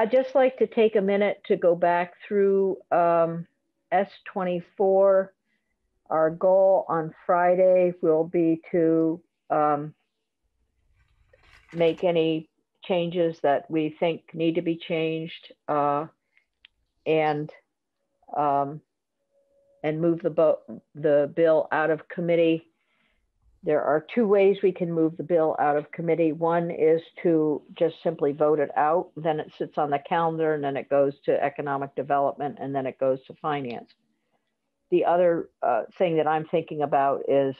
I'd just like to take a minute to go back through um, S24. Our goal on Friday will be to um, make any changes that we think need to be changed uh, and um, and move the, the bill out of committee. There are two ways we can move the bill out of committee. One is to just simply vote it out, then it sits on the calendar, and then it goes to economic development, and then it goes to finance. The other uh, thing that I'm thinking about is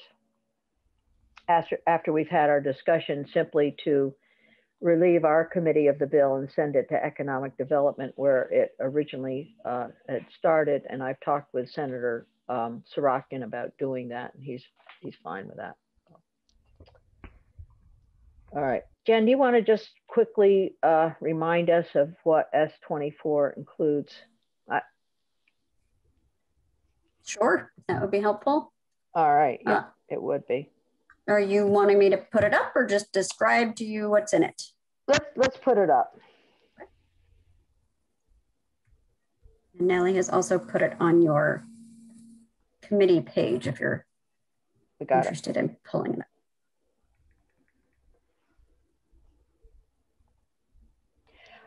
after, after we've had our discussion, simply to relieve our committee of the bill and send it to economic development where it originally uh, had started. And I've talked with Senator um, Sirotkin about doing that, and he's he's fine with that. All right, Jen, do you want to just quickly uh, remind us of what S24 includes? I, Sure, that would be helpful. all right, yeah, it would be. Are you wanting me to put it up or just describe to you what's in it? Let's let's put it up. And Nellie has also put it on your committee page if you're got it. interested in pulling it up.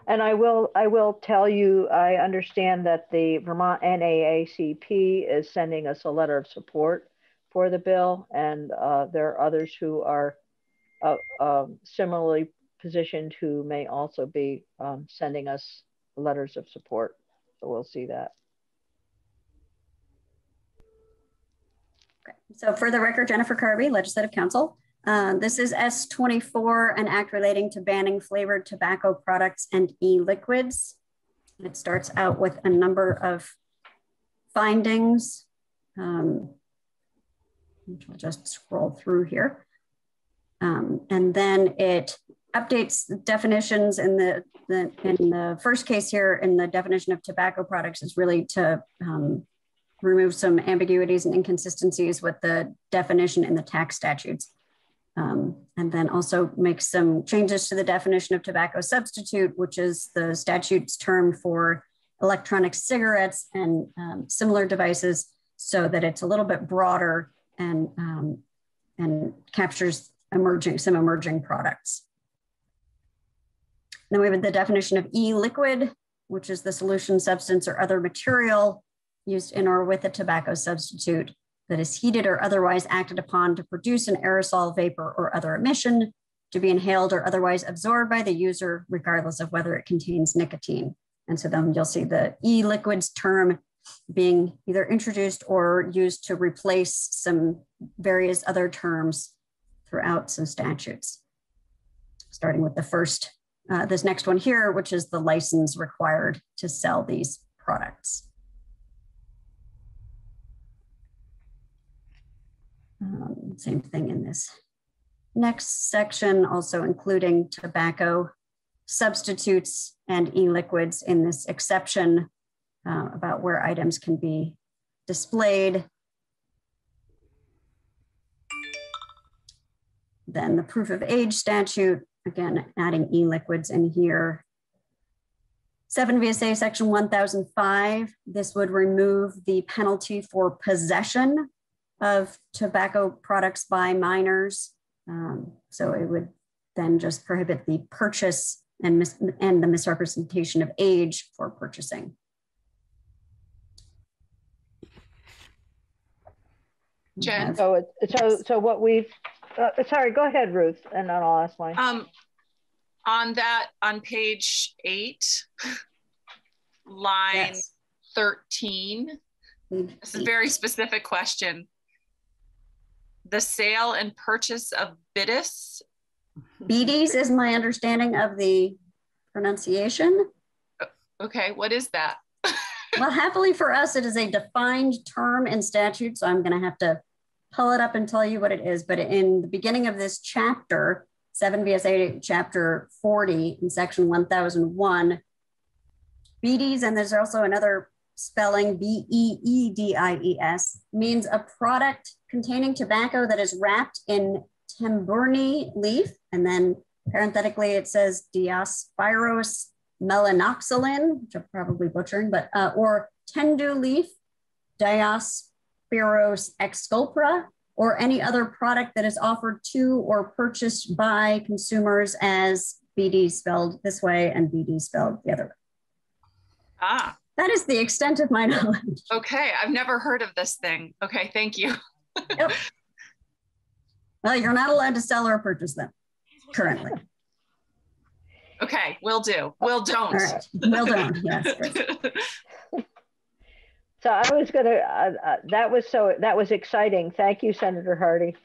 And I will, I will tell you, I understand that the Vermont NAACP is sending us a letter of support for the bill. And uh, there are others who are uh, um, similarly positioned who may also be um, sending us letters of support. So we'll see that. Okay. So for the record, Jennifer Kirby, Legislative Counsel. Uh, this is S24, an act relating to banning flavored tobacco products and e-liquids. It starts out with a number of findings. Um, which I'll just scroll through here. Um, and then it updates the definitions in the, the, in the first case here in the definition of tobacco products is really to um, remove some ambiguities and inconsistencies with the definition in the tax statutes. Um, and then also make some changes to the definition of tobacco substitute, which is the statute's term for electronic cigarettes and um, similar devices so that it's a little bit broader and, um, and captures emerging some emerging products. Then we have the definition of e-liquid, which is the solution, substance, or other material used in or with a tobacco substitute that is heated or otherwise acted upon to produce an aerosol, vapor, or other emission to be inhaled or otherwise absorbed by the user, regardless of whether it contains nicotine. And so then you'll see the e-liquids term being either introduced or used to replace some various other terms throughout some statutes. Starting with the first, uh, this next one here, which is the license required to sell these products. Um, same thing in this next section, also including tobacco substitutes and e-liquids in this exception uh, about where items can be displayed. Then the proof of age statute, again, adding e-liquids in here. 7 VSA section 1005, this would remove the penalty for possession of tobacco products by minors. Um, so it would then just prohibit the purchase and, mis- and the misrepresentation of age for purchasing. Jen? So it, so so what we've uh, sorry, go ahead, Ruth, and then I'll ask mine. Um, on that, on page eight, line Yes. 13, this is a very specific question. The sale and purchase of bidis, Beaties is my understanding of the pronunciation. okay, what is that? Well, happily for us, it is a defined term in statute. So I'm going to have to pull it up and tell you what it is. But in the beginning of this chapter, 7 VSA chapter 40 in section 1001, Beaties, and there's also another spelling B E E D I E S, means a product containing tobacco that is wrapped in temburni leaf. And then parenthetically, it says Diospyros melanoxylon, which I'm probably butchering, but uh, or tendu leaf, Diospyros exculpra, or any other product that is offered to or purchased by consumers as BD spelled this way and BD spelled the other way. Ah. That is the extent of my knowledge. Okay, I've never heard of this thing. Okay, thank you. Yep. Well, you're not allowed to sell or purchase them currently. Okay, will do. Will don't. All right, will don't. Yes. so I was going to. Uh, uh, that was so. That was exciting. Thank you, Senator Hardy.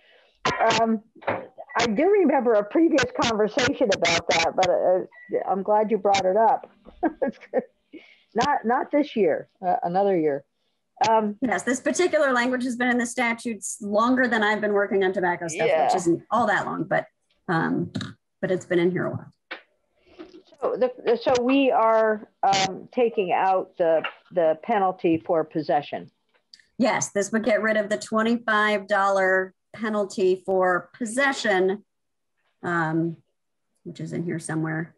Um, I do remember a previous conversation about that, but uh, I'm glad you brought it up. not not this year, uh, another year. Um, yes, this particular language has been in the statutes longer than I've been working on tobacco stuff, yeah. which isn't all that long, but um, but it's been in here a while. So, the, so we are um, taking out the the penalty for possession. Yes, this would get rid of the twenty-five dollar penalty for possession, um, which is in here somewhere.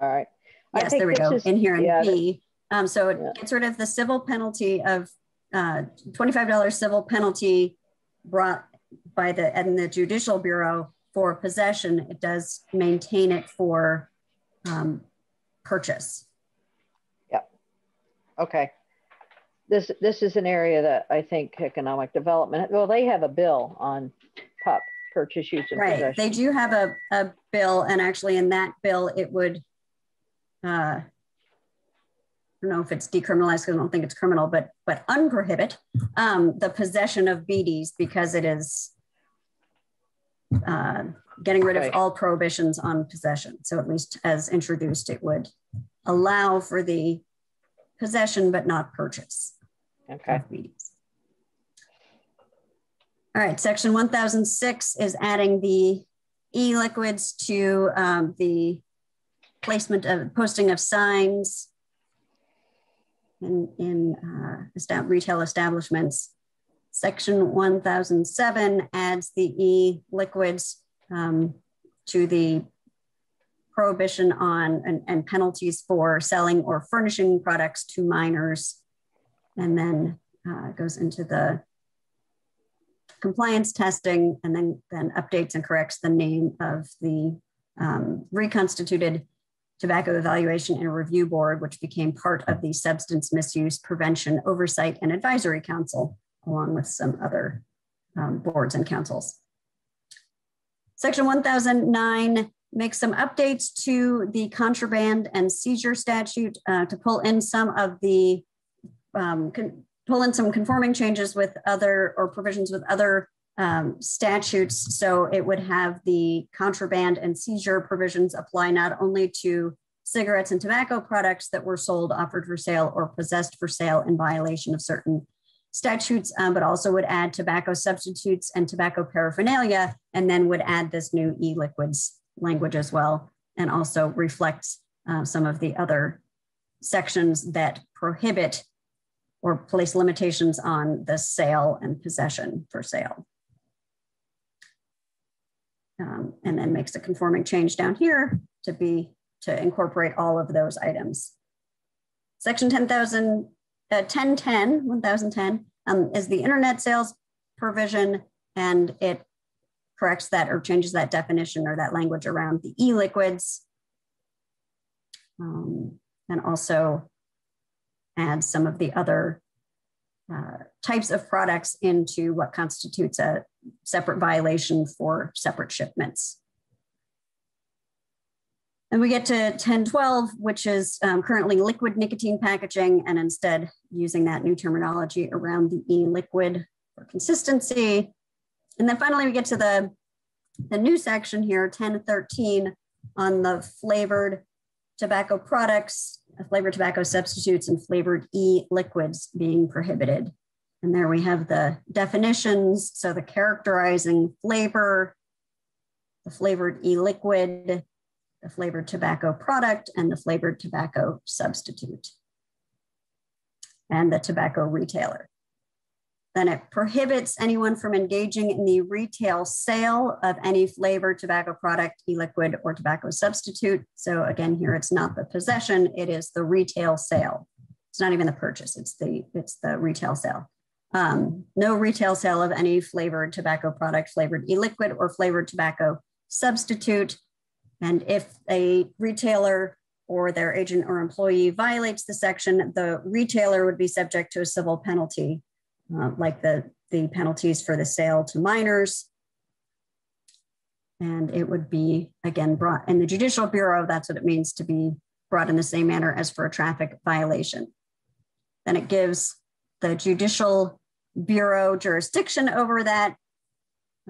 All right. Yes, there we go. Is, in here in yeah, B. Um, so it yeah. gets rid of the civil penalty of uh, $25 civil penalty brought by the and the Judicial Bureau for possession. It does maintain it for um, purchase. Yep. Okay. This this is an area that I think economic development. Well, they have a bill on pup purchase use and right. possession. They do have a, a bill, and actually in that bill, it would uh, don't know if it's decriminalized because I don't think it's criminal, but but unprohibit um, the possession of BDs because it is uh, getting rid of all prohibitions on possession. So at least as introduced, it would allow for the possession but not purchase okay. of BDs. All right, section 1006 is adding the e-liquids to um, the placement of posting of signs in, in uh, retail establishments. Section 1007 adds the e-liquids um, to the prohibition on and, and, penalties for selling or furnishing products to minors, and then uh, goes into the compliance testing, and then, then updates and corrects the name of the um, reconstituted Tobacco Evaluation and Review Board, which became part of the Substance Misuse Prevention Oversight and Advisory Council, along with some other um, boards and councils. Section 1009 makes some updates to the contraband and seizure statute uh, to pull in some of the, um, pull in some conforming changes with other or provisions with other um, statutes. So it would have the contraband and seizure provisions apply not only to cigarettes and tobacco products that were sold, offered for sale, or possessed for sale in violation of certain statutes, um, but also would add tobacco substitutes and tobacco paraphernalia, and then would add this new e liquids language as well, and also reflects uh, some of the other sections that prohibit or place limitations on the sale and possession for sale um, and then makes a conforming change down here to be to incorporate all of those items. Section 10,000, uh, 1010, 1010 um, is the internet sales provision and it corrects that or changes that definition or that language around the e-liquids um, and also adds some of the other uh, types of products into what constitutes a separate violation for separate shipments. And we get to 1012, which is um, currently liquid nicotine packaging, and instead using that new terminology around the e-liquid for consistency. And then finally, we get to the, the new section here, 1013, on the flavored tobacco products flavored tobacco substitutes and flavored e-liquids being prohibited. And there we have the definitions. So the characterizing flavor, the flavored e-liquid, the flavored tobacco product, and the flavored tobacco substitute, and the tobacco retailer. Then it prohibits anyone from engaging in the retail sale of any flavored tobacco product, e-liquid, or tobacco substitute. So again, here it's not the possession, it is the retail sale. It's not even the purchase, it's the, it's the retail sale. Um, no retail sale of any flavored tobacco product, flavored e-liquid, or flavored tobacco substitute. And if a retailer or their agent or employee violates the section, the retailer would be subject to a civil penalty uh, like the, the penalties for the sale to minors. And it would be, again, brought in the Judicial Bureau, that's what it means to be brought in the same manner as for a traffic violation. Then it gives the Judicial Bureau jurisdiction over that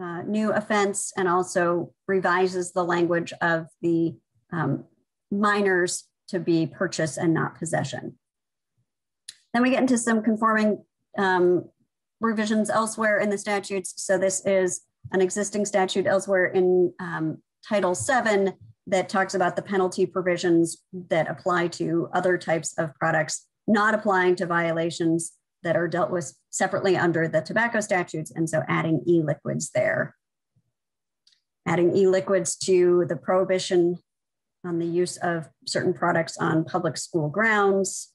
uh, new offense and also revises the language of the um, minors to be purchase and not possession. Then we get into some conforming um, revisions elsewhere in the statutes. So this is an existing statute elsewhere in um, Title VII that talks about the penalty provisions that apply to other types of products, not applying to violations that are dealt with separately under the tobacco statutes. And so adding e-liquids there. Adding e-liquids to the prohibition on the use of certain products on public school grounds,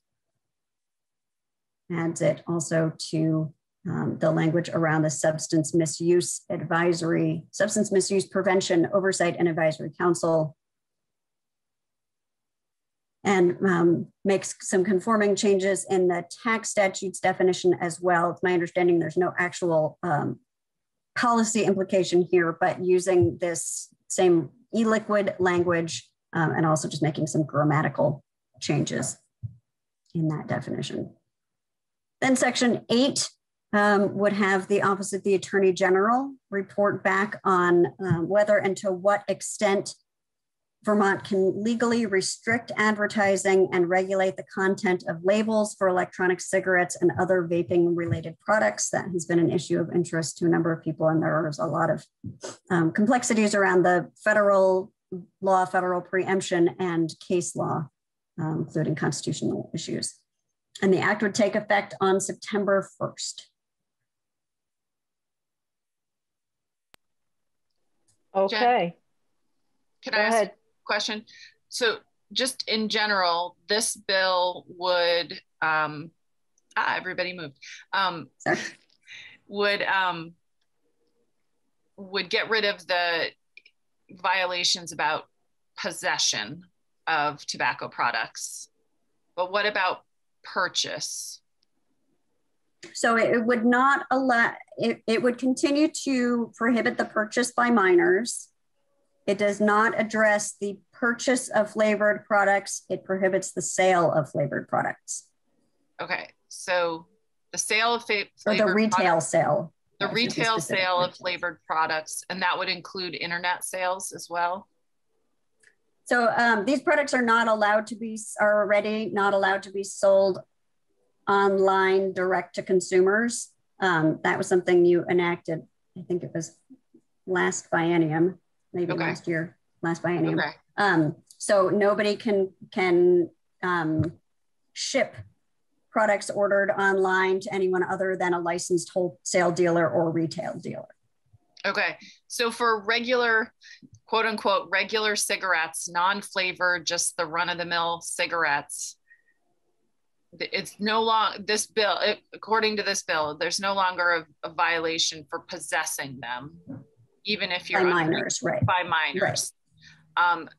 adds it also to um, the language around the substance misuse advisory, substance misuse prevention oversight and advisory council, and um, makes some conforming changes in the tax statutes definition as well. It's my understanding there's no actual um, policy implication here, but using this same e-liquid language um, and also just making some grammatical changes in that definition. Then section eight um, would have the Office of the Attorney General report back on um, whether and to what extent Vermont can legally restrict advertising and regulate the content of labels for electronic cigarettes and other vaping related products. That has been an issue of interest to a number of people, and there's a lot of um, complexities around the federal law, federal preemption, and case law, um, including constitutional issues and the act would take effect on September 1st. Okay. Can Go I ask ahead. a question? So just in general, this bill would, um, ah, everybody moved, um, would, um, would get rid of the violations about possession of tobacco products. But what about purchase? So it would not allow, it, it would continue to prohibit the purchase by minors. It does not address the purchase of flavored products. It prohibits the sale of flavored products. Okay, so the sale of fa- or the retail products, sale. The retail sale of flavored products, and that would include internet sales as well. So um, these products are not allowed to be, are already not allowed to be sold online direct to consumers. Um, that was something you enacted, I think it was last biennium, maybe okay. last year, last biennium. Okay. Um, so nobody can, can um, ship products ordered online to anyone other than a licensed wholesale dealer or retail dealer. Okay. So for regular, quote unquote, regular cigarettes, non flavored, just the run of the mill cigarettes, it's no long this bill it, according to this bill there's no longer a, a, violation for possessing them even if you're by minors right by minors right. um,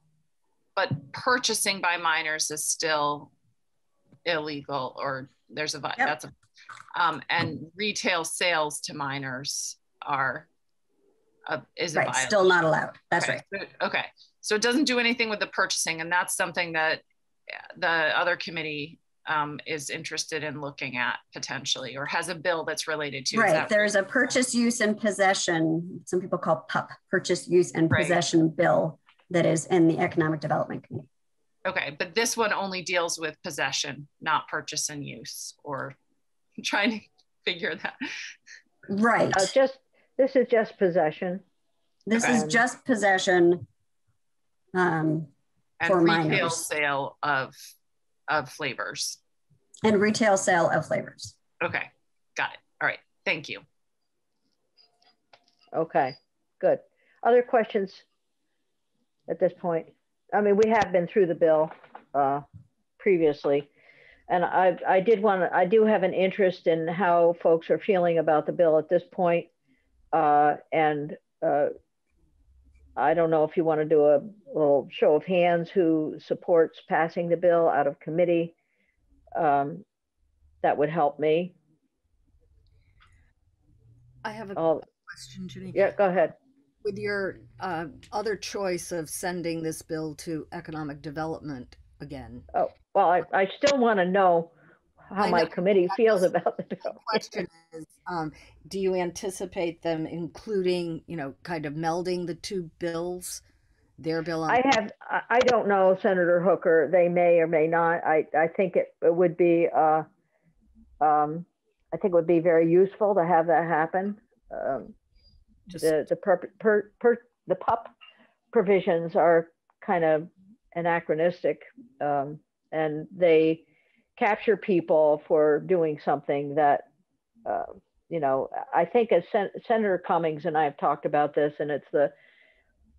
but purchasing by minors is still illegal or there's a yep. that's a um, and retail sales to minors are a, is right, still not allowed. That's okay. right. Okay, so it doesn't do anything with the purchasing, and that's something that the other committee um, is interested in looking at potentially, or has a bill that's related to. Right. There's a purchase, use, and possession. Some people call PUP, purchase, use, and right. possession bill that is in the Economic Development Committee. Okay, but this one only deals with possession, not purchase and use, or I'm trying to figure that. Right. Uh, just this is just possession. This okay. is just possession um, and for retail minors. sale of of flavors. And retail sale of flavors. Okay, got it. All right. Thank you. Okay, good. Other questions at this point? I mean, we have been through the bill uh, previously. And I, I did want to, I do have an interest in how folks are feeling about the bill at this point. Uh, and uh, I don't know if you want to do a little show of hands who supports passing the bill out of committee. Um, that would help me. I have a Oh, question, Ginny. yeah, go ahead. With your uh, other choice of sending this bill to economic development again, Oh, well, I, I still want to know how my committee feels about the the bill. question is, um, do you anticipate them including, you know, kind of melding the two bills? Their bill on I have, I, I don't know, Senator Hooker, they may or may not. I, I think it, it would be, uh, um, I think it would be very useful to have that happen. Um, just the, the per, per, per, the PUP provisions are kind of anachronistic. Um, and they capture people for doing something that, uh, you know, I think as Sen- Senator Cummings and I have talked about this and it's the,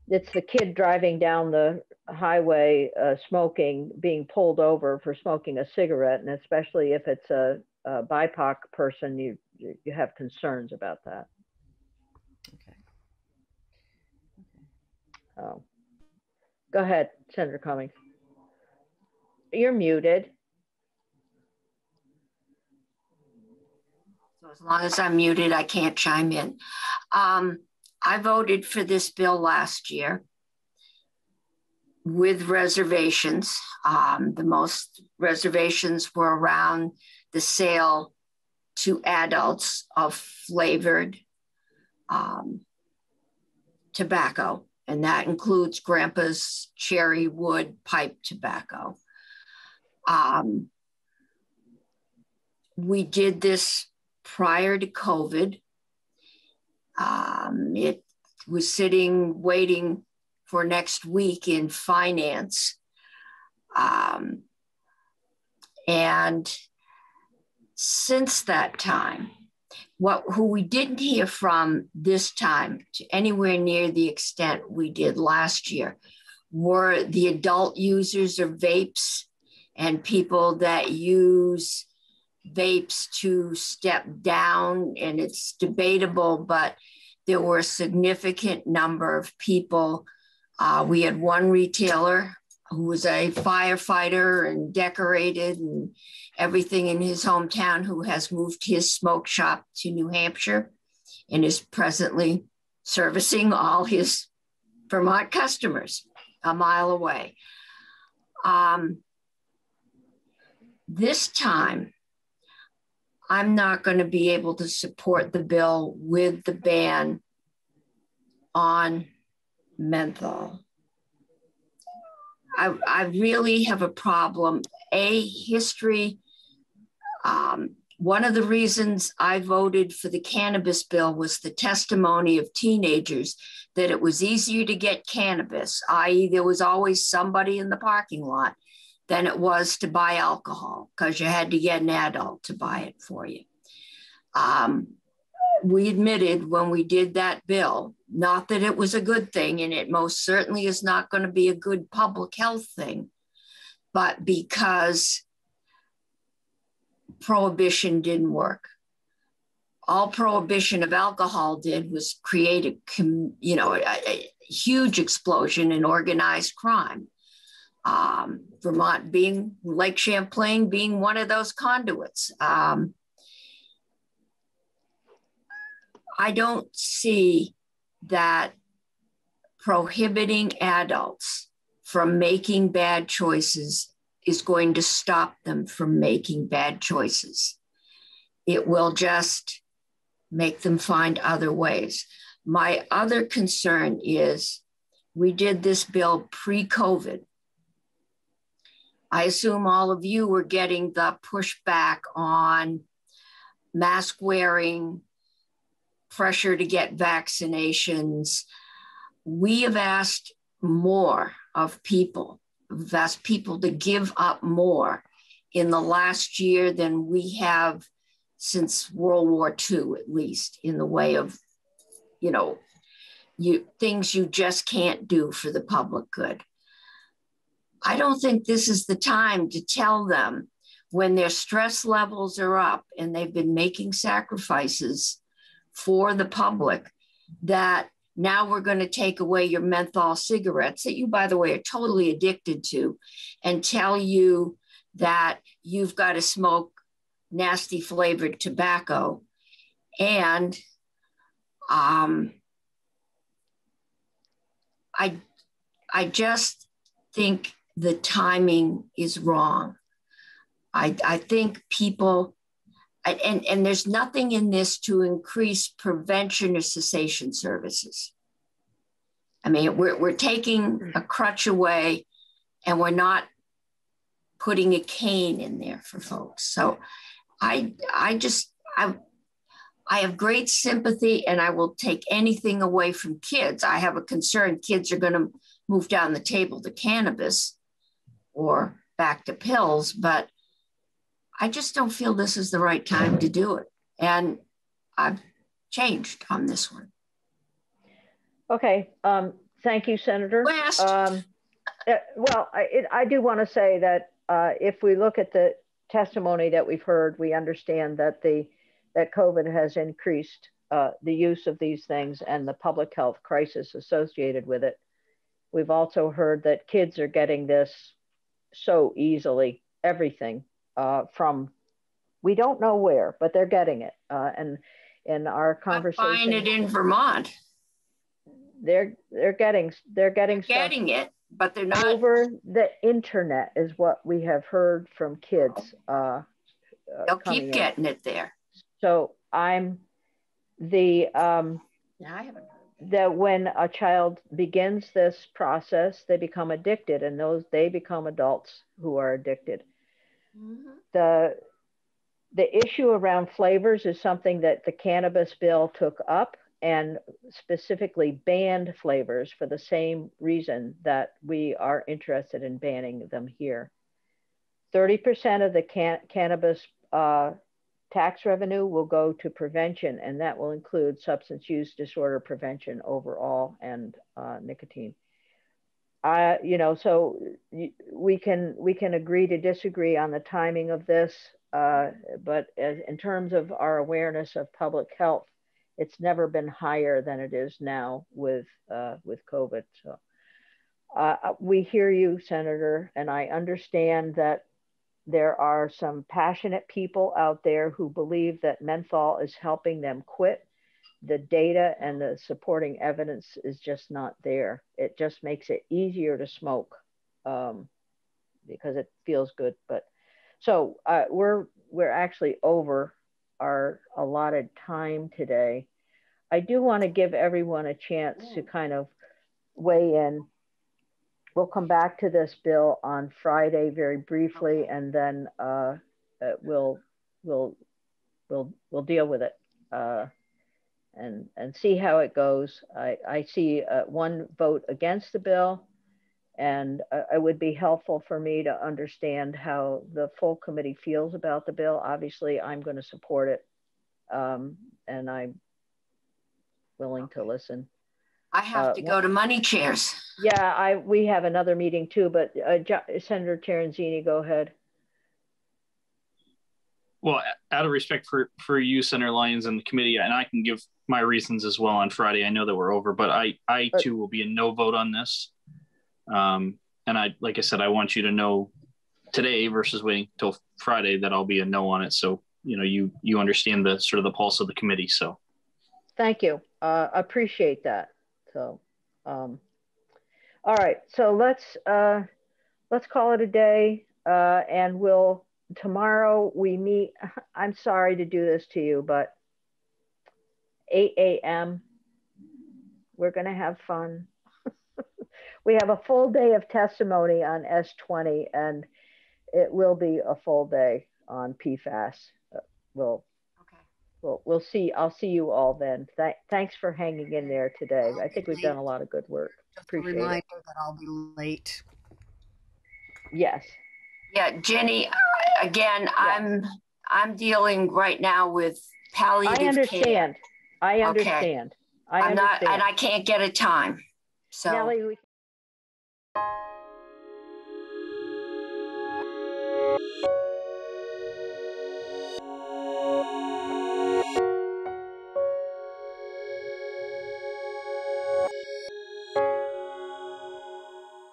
it's the kid driving down the highway uh, smoking, being pulled over for smoking a cigarette, and especially if it's a, a BIPOC person, you you have concerns about that. okay. Oh. Go ahead, Senator Cummings. You're muted. As long as I'm muted, I can't chime in. Um, I voted for this bill last year with reservations. Um, the most reservations were around the sale to adults of flavored um, tobacco, and that includes Grandpa's cherry wood pipe tobacco. Um, we did this prior to COVID. Um, it was sitting waiting for next week in finance. Um, and since that time, what who we didn't hear from this time to anywhere near the extent we did last year were the adult users of vapes and people that use vapes to step down and it's debatable but there were a significant number of people uh, we had one retailer who was a firefighter and decorated and everything in his hometown who has moved his smoke shop to New Hampshire and is presently servicing all his Vermont customers a mile away. Um, this time, I'm not going to be able to support the bill with the ban on menthol. I, I really have a problem. A history. Um, one of the reasons I voted for the cannabis bill was the testimony of teenagers that it was easier to get cannabis, i.e., there was always somebody in the parking lot, than it was to buy alcohol because you had to get an adult to buy it for you. Um, we admitted when we did that bill, not that it was a good thing, and it most certainly is not going to be a good public health thing, but because prohibition didn't work. All prohibition of alcohol did was create a, you know, a, a huge explosion in organized crime. Um, Vermont being Lake Champlain being one of those conduits. Um, I don't see that prohibiting adults from making bad choices is going to stop them from making bad choices. It will just make them find other ways. My other concern is we did this bill pre COVID. I assume all of you were getting the pushback on mask wearing, pressure to get vaccinations. We have asked more of people, we've asked people to give up more in the last year than we have since World War II, at least, in the way of, you know, you things you just can't do for the public good. I don't think this is the time to tell them when their stress levels are up and they've been making sacrifices for the public that now we're going to take away your menthol cigarettes that you, by the way, are totally addicted to and tell you that you've got to smoke nasty flavored tobacco. And um, I, I just think the timing is wrong. I, I think people, and, and there's nothing in this to increase prevention or cessation services. I mean, we're, we're taking a crutch away and we're not putting a cane in there for folks. So I, I just, I, I have great sympathy and I will take anything away from kids. I have a concern kids are going to move down the table to cannabis or back to pills, but I just don't feel this is the right time to do it. And I've changed on this one. Okay. Um, thank you, Senator. Last. Um, uh, well, I, it, I do want to say that uh, if we look at the testimony that we've heard, we understand that the that COVID has increased uh, the use of these things and the public health crisis associated with it. We've also heard that kids are getting this so easily, everything uh, from we don't know where, but they're getting it. Uh, and in our conversation, find it in Vermont. They're they're getting they're getting they're getting it, but they're not over the internet is what we have heard from kids. Uh, uh They'll keep in. getting it there. So I'm the um, yeah, I haven't that when a child begins this process, they become addicted, and those they become adults who are addicted. Mm-hmm. The the issue around flavors is something that the cannabis bill took up and specifically banned flavors for the same reason that we are interested in banning them here. 30% of the can- cannabis uh, tax revenue will go to prevention, and that will include substance use disorder prevention overall and uh, nicotine. You know, so we can we can agree to disagree on the timing of this, uh, but as, in terms of our awareness of public health, it's never been higher than it is now with uh, with COVID. So uh, we hear you, Senator, and I understand that there are some passionate people out there who believe that menthol is helping them quit the data and the supporting evidence is just not there. It just makes it easier to smoke um, because it feels good. But so uh, we're we're actually over our allotted time today. I do want to give everyone a chance to kind of weigh in. We'll come back to this bill on Friday very briefly, and then uh, uh, we'll we'll we'll we'll deal with it. Uh, and, and see how it goes. I, I see uh, one vote against the bill, and uh, it would be helpful for me to understand how the full committee feels about the bill. Obviously, I'm going to support it, um, and I'm willing okay. to listen. I have uh, to go to money chairs. Yeah, I we have another meeting too, but uh, Senator Terenzini, go ahead. Well, out of respect for for you, Senator Lyons, and the committee, and I can give my reasons as well on Friday. I know that we're over, but I I too will be a no vote on this. Um, and I like I said, I want you to know today versus waiting till Friday that I'll be a no on it. So you know you you understand the sort of the pulse of the committee. So thank you. Uh, appreciate that. So um, all right, so let's uh, let's call it a day, uh, and we'll tomorrow we meet. I'm sorry to do this to you, but 8 a.m. We're going to have fun. we have a full day of testimony on S20, and it will be a full day on PFAS. Uh, we'll. We'll, we'll see. I'll see you all then. Th thanks for hanging in there today. I think we've done a lot of good work. Just Appreciate a reminder it. that I'll be late. Yes. Yeah, Ginny, again, I'm I'm dealing right now with palliative I understand. Care. I understand. Okay. I am not, and I can't get a time. So. Nellie, we